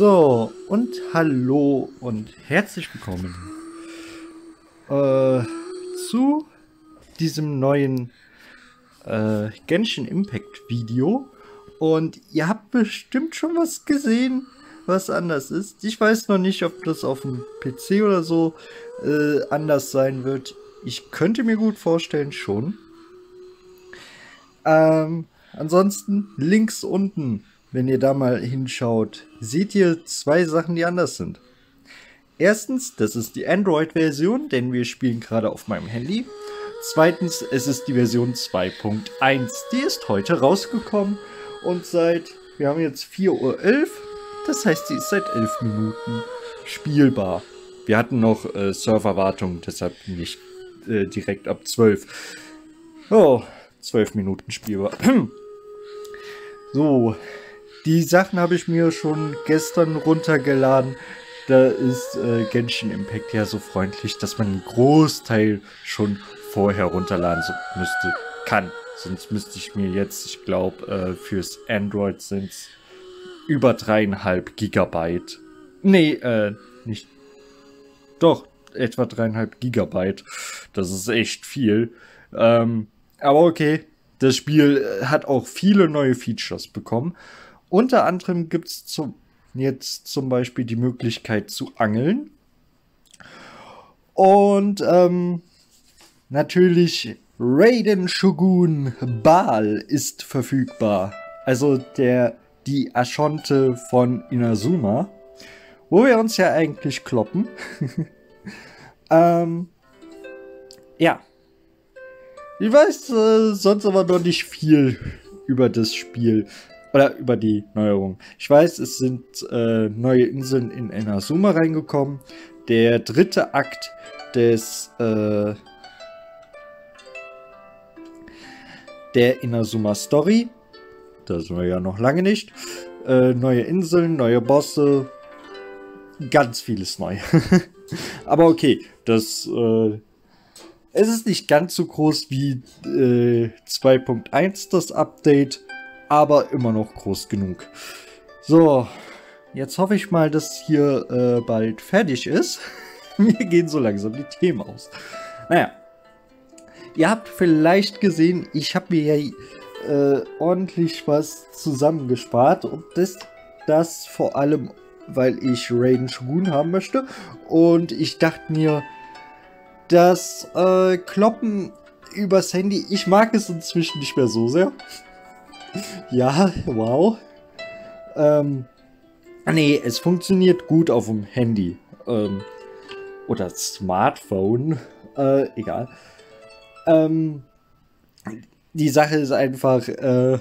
So, und hallo und herzlich willkommen äh, zu diesem neuen äh, Genshin Impact Video. Und ihr habt bestimmt schon was gesehen, was anders ist. Ich weiß noch nicht, ob das auf dem PC oder so äh, anders sein wird. Ich könnte mir gut vorstellen, schon. Ähm, ansonsten links unten wenn ihr da mal hinschaut, seht ihr zwei Sachen, die anders sind. Erstens, das ist die Android-Version, denn wir spielen gerade auf meinem Handy. Zweitens, es ist die Version 2.1. Die ist heute rausgekommen und seit, wir haben jetzt 4.11 Uhr, das heißt, sie ist seit 11 Minuten spielbar. Wir hatten noch äh, Serverwartung, deshalb nicht äh, direkt ab 12. Oh, 12 Minuten spielbar. so, die Sachen habe ich mir schon gestern runtergeladen. Da ist äh, Genshin Impact ja so freundlich, dass man einen Großteil schon vorher runterladen müsste, kann. Sonst müsste ich mir jetzt, ich glaube, äh, fürs Android sind es über dreieinhalb Gigabyte. Nee, äh, nicht. Doch, etwa dreieinhalb Gigabyte. Das ist echt viel. Ähm, aber okay, das Spiel hat auch viele neue Features bekommen. Unter anderem gibt es zum, jetzt zum Beispiel die Möglichkeit zu angeln. Und ähm, natürlich Raiden Shogun Baal ist verfügbar. Also der die Ashonte von Inazuma. Wo wir uns ja eigentlich kloppen. ähm, ja. Ich weiß äh, sonst aber noch nicht viel über das Spiel. Oder über die Neuerung. Ich weiß, es sind äh, neue Inseln in Enazuma reingekommen. Der dritte Akt des äh, der Inazuma Story. Da sind wir ja noch lange nicht. Äh, neue Inseln, neue Bosse. Ganz vieles neu. Aber okay, das äh, es ist nicht ganz so groß wie äh, 2.1 das Update aber immer noch groß genug. So, jetzt hoffe ich mal, dass hier äh, bald fertig ist. Mir gehen so langsam die Themen aus. Naja, ihr habt vielleicht gesehen, ich habe mir ja äh, ordentlich was zusammengespart und das, das vor allem, weil ich Raiden Shogun haben möchte. Und ich dachte mir, das äh, Kloppen übers Handy, ich mag es inzwischen nicht mehr so sehr. Ja, wow. Ähm, nee, es funktioniert gut auf dem Handy. Ähm, oder Smartphone. Äh, egal. Ähm, die Sache ist einfach, äh,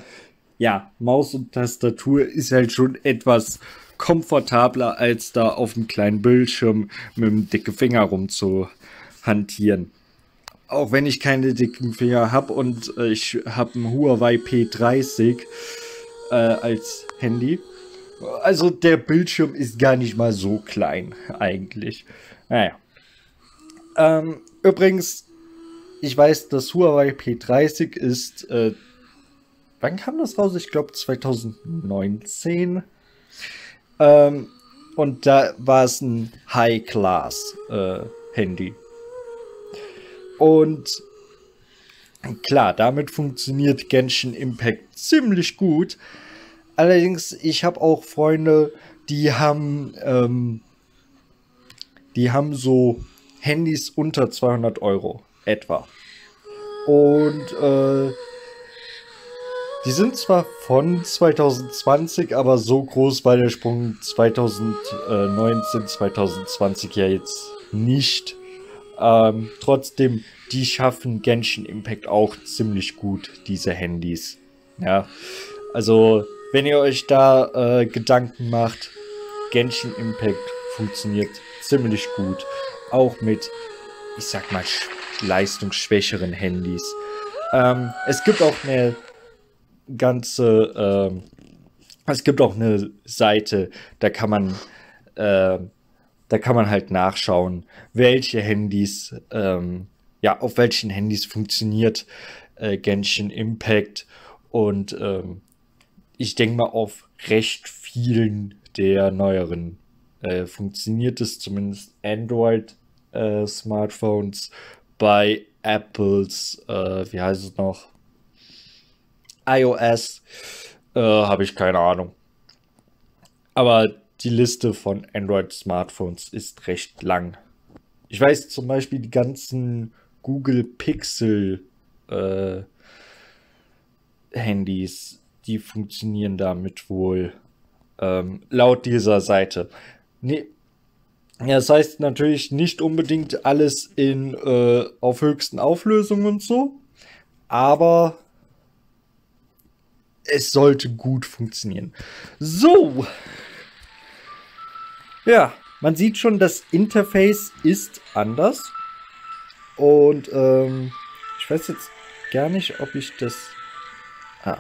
ja, Maus und Tastatur ist halt schon etwas komfortabler, als da auf dem kleinen Bildschirm mit dem dicken Finger rumzuhantieren auch wenn ich keine dicken Finger habe und äh, ich habe ein Huawei P30 äh, als Handy. Also der Bildschirm ist gar nicht mal so klein eigentlich. Naja. Ähm, übrigens, ich weiß, das Huawei P30 ist. Äh, wann kam das raus? Ich glaube 2019. Ähm, und da war es ein High-Class-Handy. Und klar, damit funktioniert Genshin Impact ziemlich gut. Allerdings, ich habe auch Freunde, die haben, ähm, die haben so Handys unter 200 Euro etwa. Und äh, die sind zwar von 2020, aber so groß war der Sprung 2019, 2020 ja jetzt nicht. Ähm, trotzdem, die schaffen Genshin Impact auch ziemlich gut, diese Handys. Ja, also wenn ihr euch da äh, Gedanken macht, Genshin Impact funktioniert ziemlich gut. Auch mit, ich sag mal, leistungsschwächeren Handys. Ähm, es gibt auch eine ganze, ähm, es gibt auch eine Seite, da kann man äh, da kann man halt nachschauen, welche Handys, ähm, ja, auf welchen Handys funktioniert äh, Genshin Impact und ähm, ich denke mal auf recht vielen der neueren äh, funktioniert es zumindest Android-Smartphones. Äh, bei Apples, äh, wie heißt es noch? iOS äh, habe ich keine Ahnung. Aber die Liste von Android-Smartphones ist recht lang. Ich weiß zum Beispiel die ganzen Google Pixel äh, Handys, die funktionieren damit wohl ähm, laut dieser Seite. Nee, ja, das heißt natürlich nicht unbedingt alles in äh, auf höchsten Auflösungen und so, aber es sollte gut funktionieren. So. Ja, man sieht schon, das Interface ist anders. Und ähm, ich weiß jetzt gar nicht, ob ich das... Ah,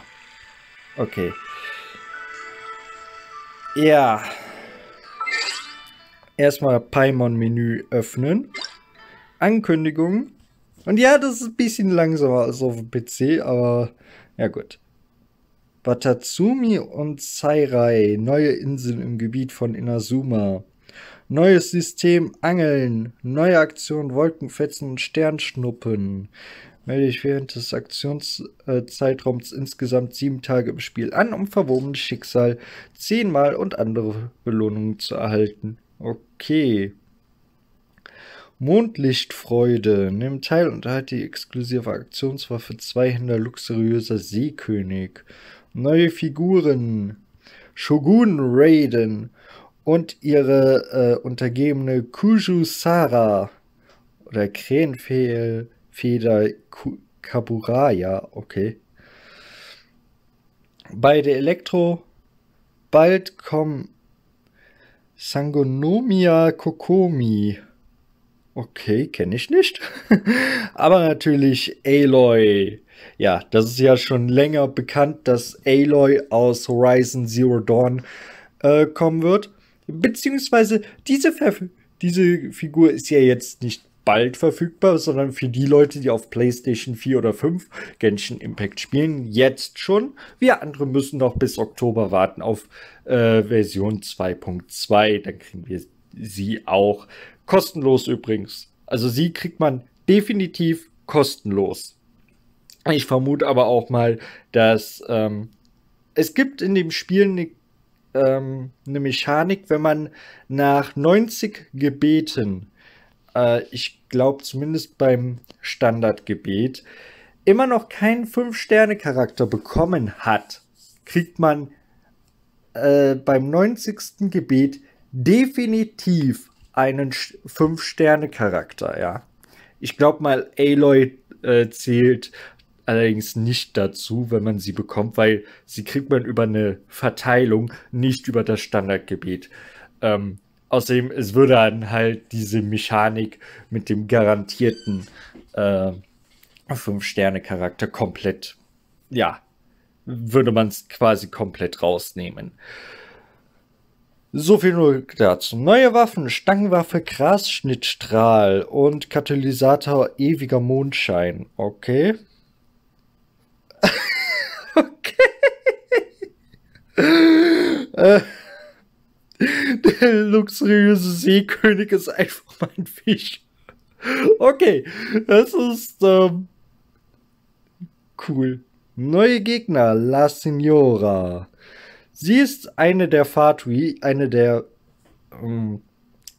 okay. Ja. Erstmal Paimon-Menü öffnen. Ankündigung. Und ja, das ist ein bisschen langsamer als auf dem PC, aber ja gut. Watatsumi und Sairai, neue Inseln im Gebiet von Inazuma. Neues System Angeln, neue Aktion Wolkenfetzen und Sternschnuppen. Melde dich während des Aktionszeitraums insgesamt sieben Tage im Spiel an, um verwobenes Schicksal zehnmal und andere Belohnungen zu erhalten. Okay. Mondlichtfreude. Nimm teil und erhalte die exklusive Aktionswaffe Zweihänder luxuriöser Seekönig. Neue Figuren. Shogun Raiden und ihre äh, untergebene Kuju Sara oder Krähenfeder Kaburaya, okay. Beide Elektro. Bald kommen Sangonomia Kokomi. Okay, kenne ich nicht. Aber natürlich Aloy. Ja, das ist ja schon länger bekannt, dass Aloy aus Horizon Zero Dawn äh, kommen wird. Beziehungsweise diese, diese Figur ist ja jetzt nicht bald verfügbar, sondern für die Leute, die auf PlayStation 4 oder 5 Genshin Impact spielen, jetzt schon. Wir andere müssen noch bis Oktober warten auf äh, Version 2.2. Dann kriegen wir sie auch kostenlos übrigens. Also sie kriegt man definitiv kostenlos. Ich vermute aber auch mal, dass ähm, es gibt in dem Spiel eine ähm, eine Mechanik, wenn man nach 90 Gebeten, äh, ich glaube zumindest beim Standardgebet, immer noch keinen 5-Sterne-Charakter bekommen hat, kriegt man äh, beim 90. Gebet definitiv einen 5-Sterne-Charakter, ja. Ich glaube mal, Aloy äh, zählt allerdings nicht dazu, wenn man sie bekommt, weil sie kriegt man über eine Verteilung, nicht über das Standardgebet. Ähm, außerdem, es würde dann halt diese Mechanik mit dem garantierten äh, Fünf-Sterne-Charakter komplett, ja, würde man es quasi komplett rausnehmen. So viel nur dazu. Neue Waffen, Stangenwaffe, Grasschnittstrahl und Katalysator ewiger Mondschein. Okay. Äh, der luxuriöse Seekönig ist einfach mein Fisch. Okay, das ist ähm, cool. Neue Gegner, La Signora. Sie ist eine der Fatui, eine der ähm,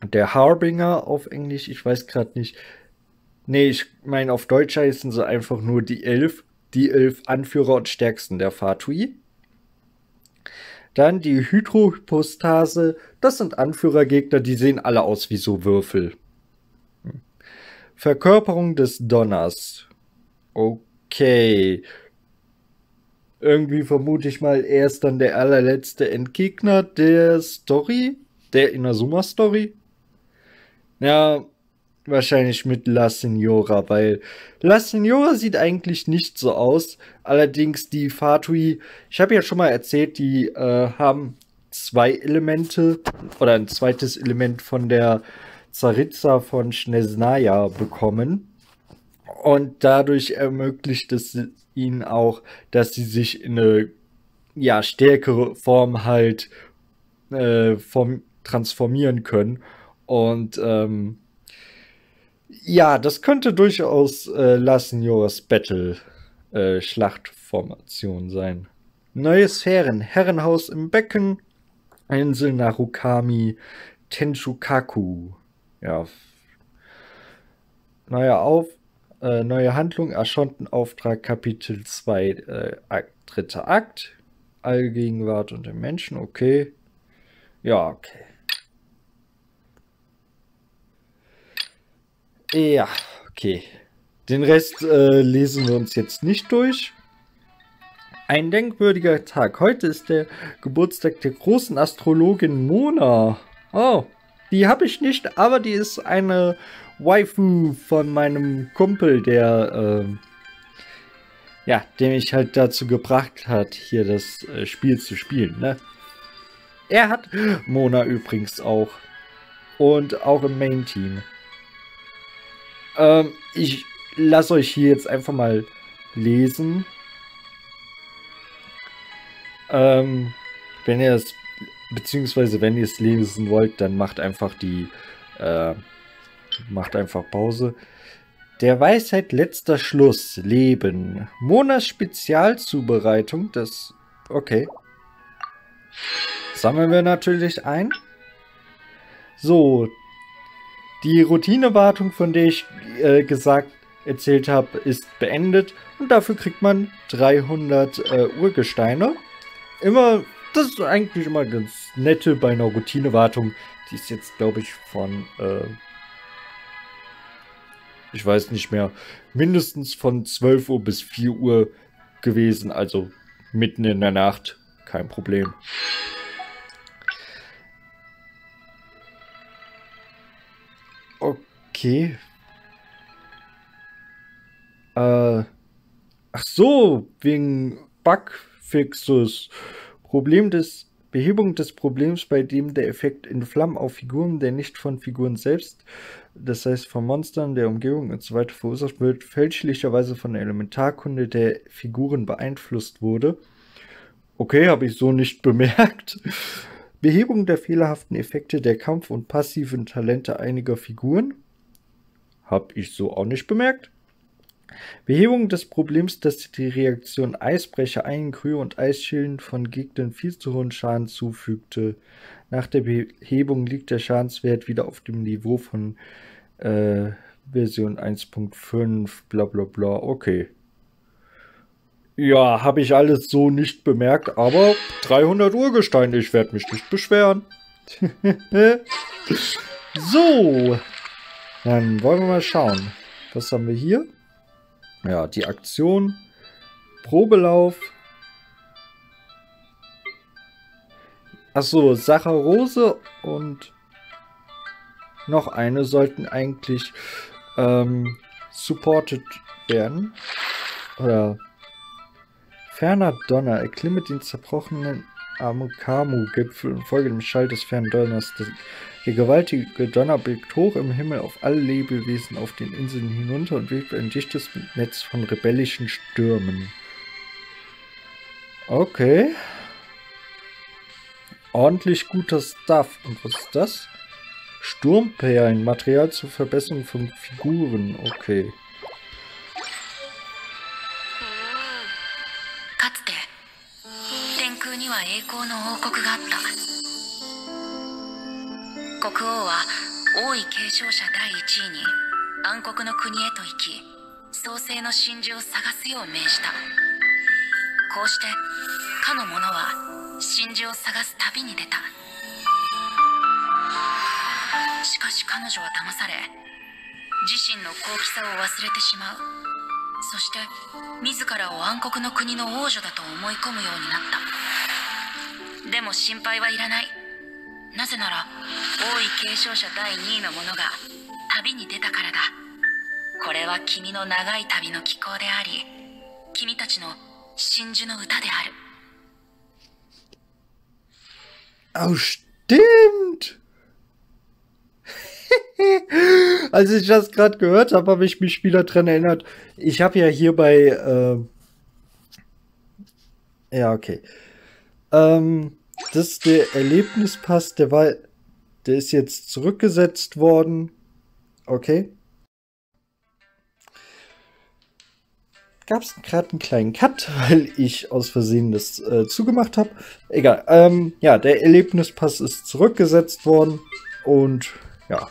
der Harbinger auf Englisch, ich weiß gerade nicht. Nee, ich meine, auf Deutsch heißen sie einfach nur die Elf. Die elf Anführer und Stärksten der Fatui. Dann die Hydrohypostase. Das sind Anführergegner, die sehen alle aus wie so Würfel. Verkörperung des Donners. Okay. Irgendwie vermute ich mal, er ist dann der allerletzte Endgegner der Story. Der Inazuma-Story. Ja, Wahrscheinlich mit La Signora, weil La Signora sieht eigentlich nicht so aus. Allerdings die Fatui, ich habe ja schon mal erzählt, die äh, haben zwei Elemente oder ein zweites Element von der Zaritza von Schnesnaya bekommen. Und dadurch ermöglicht es ihnen auch, dass sie sich in eine ja, stärkere Form halt äh, vom, transformieren können. Und ähm, ja, das könnte durchaus äh, La Signoras Battle äh, Schlachtformation sein. Neue Sphären, Herrenhaus im Becken, Insel Narukami, Tenshukaku. Ja. Neuer Auf, äh, neue Handlung, Aschontenauftrag, Kapitel 2, äh, dritter Akt. Allgegenwart und den Menschen, okay. Ja, okay. Ja, okay. Den Rest äh, lesen wir uns jetzt nicht durch. Ein denkwürdiger Tag. Heute ist der Geburtstag der großen Astrologin Mona. Oh, die habe ich nicht, aber die ist eine Waifu von meinem Kumpel, der, äh, ja, der mich halt dazu gebracht hat, hier das äh, Spiel zu spielen, ne? Er hat Mona übrigens auch. Und auch im Main-Team. Ähm, ich lasse euch hier jetzt einfach mal lesen. Ähm, wenn ihr es, beziehungsweise wenn ihr es lesen wollt, dann macht einfach die, äh, macht einfach Pause. Der Weisheit letzter Schluss, Leben. Monas Spezialzubereitung, das, okay. Sammeln wir natürlich ein. So, die Routinewartung, von der ich äh, gesagt, erzählt habe, ist beendet und dafür kriegt man 300 äh, Urgesteine. Immer, das ist eigentlich immer ganz nette bei einer Routinewartung. Die ist jetzt, glaube ich, von, äh, ich weiß nicht mehr, mindestens von 12 Uhr bis 4 Uhr gewesen, also mitten in der Nacht, kein Problem. Okay. Äh, ach so, wegen Bugfixes. Problem des Behebung des Problems, bei dem der Effekt in Flammen auf Figuren, der nicht von Figuren selbst, das heißt von Monstern, der Umgebung usw. So verursacht wird, fälschlicherweise von der Elementarkunde der Figuren beeinflusst wurde. Okay, habe ich so nicht bemerkt. Behebung der fehlerhaften Effekte der Kampf- und passiven Talente einiger Figuren. Hab ich so auch nicht bemerkt. Behebung des Problems, dass die Reaktion Eisbrecher Eingrühe und Eisschilden von Gegnern viel zu hohen Schaden zufügte. Nach der Behebung liegt der Schadenswert wieder auf dem Niveau von äh, Version 1.5, bla bla bla. Okay. Ja, habe ich alles so nicht bemerkt, aber 300 Urgesteine, ich werde mich nicht beschweren. so, dann wollen wir mal schauen. Was haben wir hier? Ja, die Aktion, Probelauf. Achso, Saccharose und noch eine sollten eigentlich ähm, supported werden. Oder ferner Donner, erklimme den zerbrochenen Amukamu-Gipfel und folge dem Schall des fernen Donners. Der gewaltige Donner blickt hoch im Himmel auf alle Lebewesen auf den Inseln hinunter und wirft ein dichtes Netz von rebellischen Stürmen. Okay. Ordentlich guter Stuff. Und was ist das? Sturmperlen, Material zur Verbesserung von Figuren. Okay. 王は王位継承者第一位に暗黒の国へと行き創世の真珠を探すよう命じた。こうしてかの者は真珠を探す旅に出た。しかし彼女は騙され自身の高貴さを忘れてしまう。そして自らを暗黒の国の王女だと思い込むようになった。でも心配はいらない。なぜなら王位継承者第2位の者が旅に出たからだこれは君の長い旅の気候であり君たちの真珠の歌である Oh, stimmt! Als ich das gerade gehört habe, habe ich mich wieder dran erinnert. Ich habe ja hier bei. Äh ja, okay. Ähm, das ist der Erlebnispass, der war, der ist jetzt zurückgesetzt worden. Okay. Gab es gerade einen kleinen Cut, weil ich aus Versehen das äh, zugemacht habe. Egal. Ähm, ja, der Erlebnispass ist zurückgesetzt worden und ja,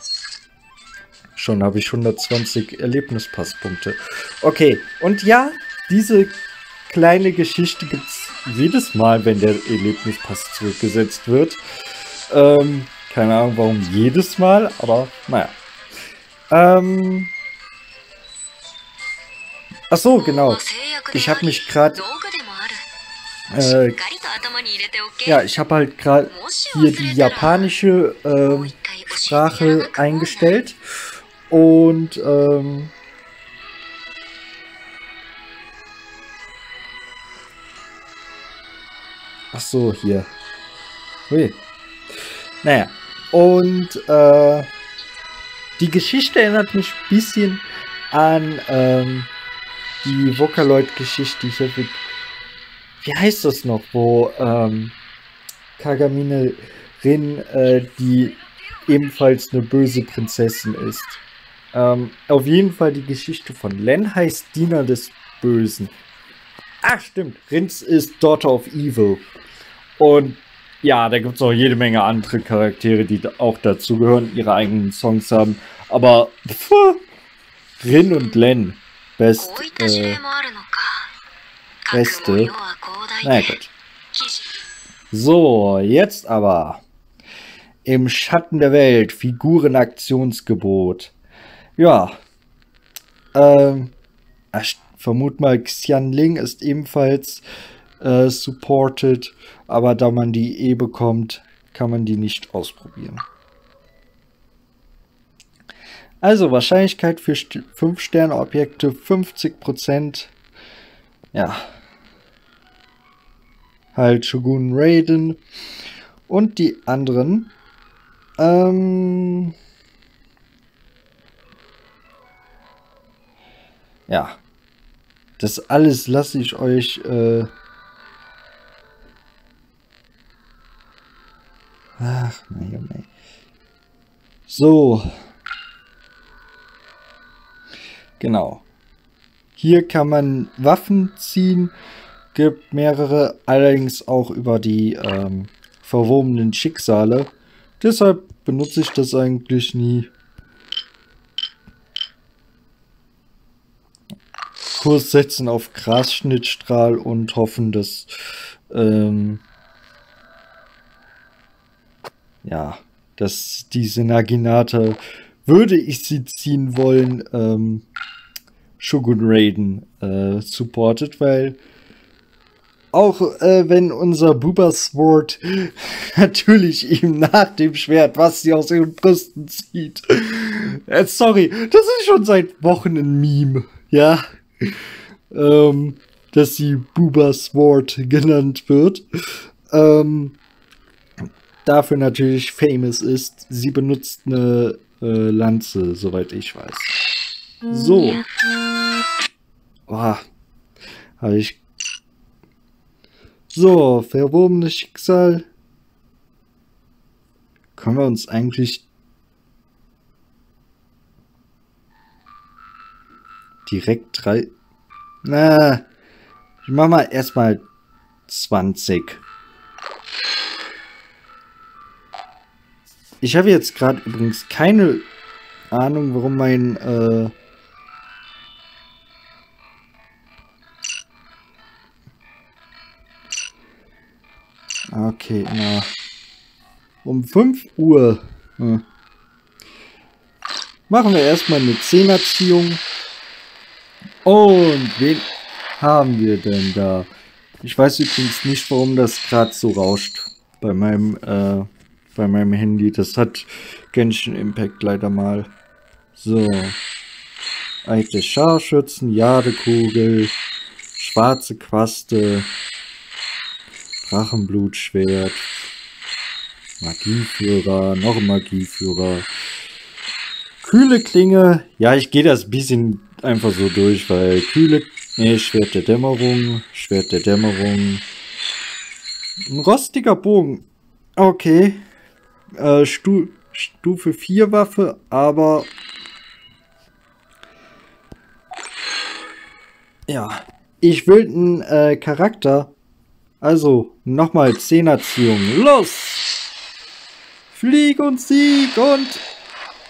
schon habe ich 120 Erlebnispasspunkte. Okay, und ja, diese kleine Geschichte gibt es jedes Mal, wenn der Erlebnispass zurückgesetzt wird. Ähm, keine Ahnung, warum jedes Mal, aber naja. Ähm. Ach so, genau. Ich habe mich gerade. Äh, ja, ich habe halt gerade hier die japanische äh, Sprache eingestellt. Und ähm, Ach so, hier. Hui. Naja. Und äh, die Geschichte erinnert mich ein bisschen an ähm, die Vocaloid-Geschichte hier mit, wie heißt das noch, wo ähm, Kagamine Rin, äh, die ebenfalls eine böse Prinzessin ist. Ähm, auf jeden Fall die Geschichte von Len heißt Diener des Bösen. Ach, stimmt. Rins ist Daughter of Evil. Und ja, da gibt es auch jede Menge andere Charaktere, die auch dazugehören, ihre eigenen Songs haben. Aber pff, Rin und Len, best, äh, beste. Na gut. So, jetzt aber. Im Schatten der Welt, Figurenaktionsgebot. Ja. Ähm, vermut mal, Xian Ling ist ebenfalls äh, supported, aber da man die eh bekommt, kann man die nicht ausprobieren. Also Wahrscheinlichkeit für 5-Sterne-Objekte 50%. Ja. Halt Shogun Raiden. Und die anderen. Ähm. Ja. Das alles lasse ich euch äh, Ach, mein Junge. So. Genau. Hier kann man Waffen ziehen. Gibt mehrere, allerdings auch über die ähm, verwobenen Schicksale. Deshalb benutze ich das eigentlich nie. Kurs setzen auf Grasschnittstrahl und hoffen, dass ähm, ja, dass diese Naginata, würde ich sie ziehen wollen, ähm, Shogun Raiden äh, supportet, weil auch äh, wenn unser Booba Sword natürlich ihm nach dem Schwert, was sie aus ihren Brüsten zieht. Äh, sorry, das ist schon seit Wochen ein Meme, ja. Ähm, dass sie Booba Sword genannt wird. Ähm, dafür natürlich famous ist, sie benutzt eine äh, Lanze, soweit ich weiß. So. Boah. Habe ich. So, verwobenes Schicksal. Können wir uns eigentlich direkt drei. Na, ich mach mal erstmal 20. Ich habe jetzt gerade übrigens keine Ahnung, warum mein äh Okay, na. Um 5 Uhr. Hm. Machen wir erstmal eine Zehnerziehung. Und wen haben wir denn da? Ich weiß übrigens nicht, warum das gerade so rauscht bei meinem äh, bei meinem Handy. Das hat Genshin Impact leider mal. So. Alte Scharschützen, Jadekugel, schwarze Quaste, Drachenblutschwert, Magieführer, noch ein Magieführer. Kühle Klinge, ja, ich gehe das bisschen einfach so durch, weil kühle, nee, Schwert der Dämmerung, Schwert der Dämmerung, Ein rostiger Bogen. Okay. Äh, Stu Stufe 4 Waffe, aber... Ja. Ich will einen äh, Charakter. Also, nochmal 10 Erziehung. Los! Flieg und Sieg und...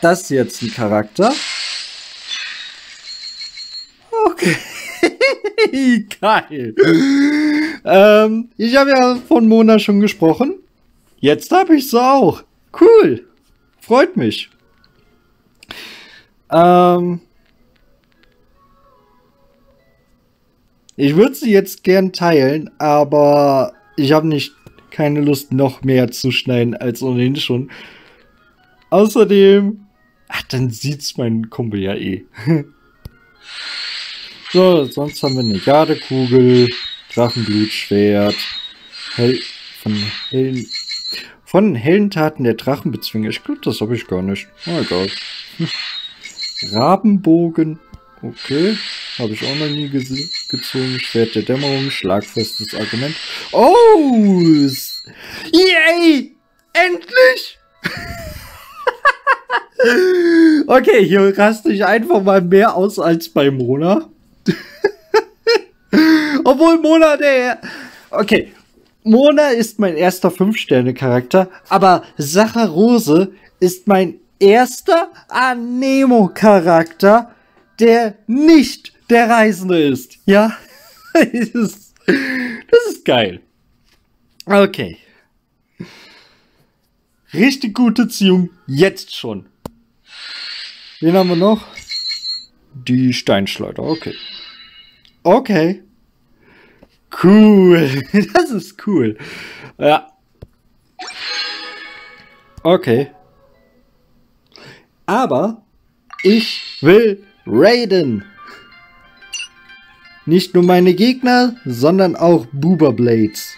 Das ist jetzt ein Charakter. Okay. Geil. ähm, ich habe ja von Mona schon gesprochen. Jetzt habe ich sie auch. Cool. Freut mich. Ähm, ich würde sie jetzt gern teilen, aber ich habe nicht keine Lust, noch mehr zu schneiden als ohnehin schon. Außerdem, ach, dann sieht's mein Kumpel ja eh. So, sonst haben wir eine Gardekugel, Drachenblutschwert, Hell von hellen, von hellen Taten der Drachenbezwinger. Ich glaube, das habe ich gar nicht. Oh, egal. Rabenbogen. Okay. Habe ich auch noch nie gezogen. Schwert der Dämmerung. Schlagfestes Argument. Oh! Yay! Endlich! okay, hier raste ich einfach mal mehr aus als bei Mona. Obwohl Mona der. Okay. Mona ist mein erster 5-Sterne-Charakter, aber Rose ist mein erster Anemo-Charakter, der nicht der Reisende ist. Ja? das, ist, das ist geil. Okay. Richtig gute Ziehung, jetzt schon. Wen haben wir noch? Die Steinschleuder, okay. Okay. Cool. Das ist cool. Ja. Okay. Aber ich will raiden. Nicht nur meine Gegner, sondern auch Boober Blades.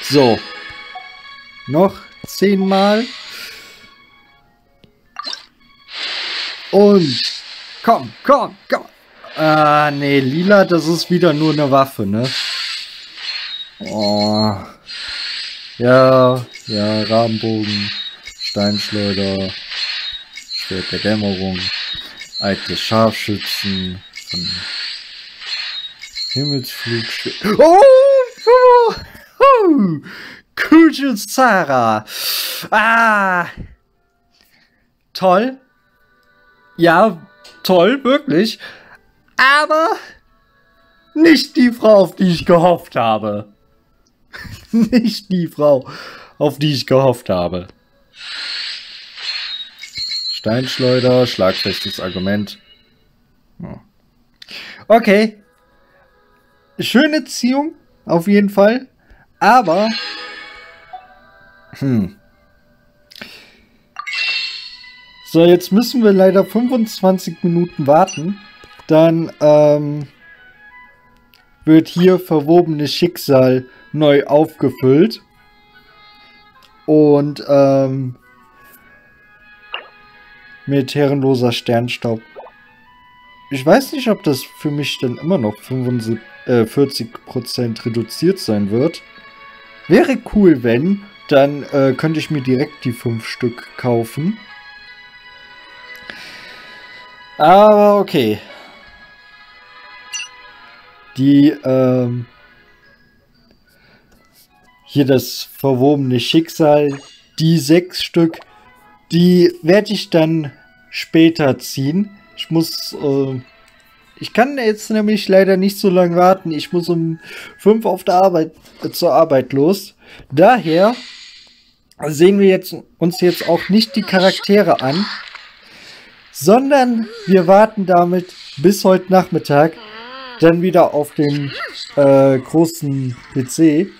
So. Noch zehnmal. Und komm, komm, komm. Ah, nee, lila, das ist wieder nur eine Waffe, ne? Oh. Ja, ja, Rahmenbogen, Steinschleuder, Schwert der Dämmerung, alte Scharfschützen, von Himmelsflug. Oh! oh, oh Kujusara. Ah! Toll. Ja, toll, wirklich. Aber nicht die Frau, auf die ich gehofft habe. nicht die Frau, auf die ich gehofft habe. Steinschleuder, schlagfestes Argument. Okay. Schöne Ziehung, auf jeden Fall. Aber. Hm. So, jetzt müssen wir leider 25 Minuten warten. Dann ähm, wird hier verwobenes Schicksal neu aufgefüllt. Und ähm, mit herrenloser Sternstaub. Ich weiß nicht, ob das für mich dann immer noch 45, äh, 40% reduziert sein wird. Wäre cool, wenn. Dann äh, könnte ich mir direkt die 5 Stück kaufen. Aber okay. Die, ähm, hier das verwobene Schicksal, die sechs Stück, die werde ich dann später ziehen. Ich muss, äh, ich kann jetzt nämlich leider nicht so lange warten. Ich muss um fünf auf der Arbeit, äh, zur Arbeit los. Daher sehen wir jetzt, uns jetzt auch nicht die Charaktere an, sondern wir warten damit bis heute Nachmittag dann wieder auf den äh, großen PC.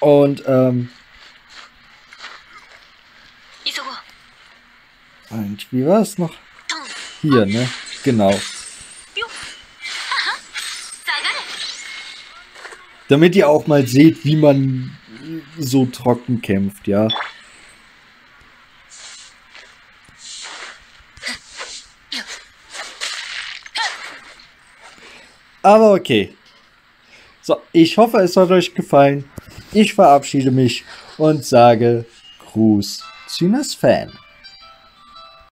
Und, ähm, und wie war es noch? Hier, ne? Genau. Damit ihr auch mal seht, wie man so trocken kämpft, ja. Aber okay. So, ich hoffe, es hat euch gefallen. Ich verabschiede mich und sage Gruß, Zynas Fan.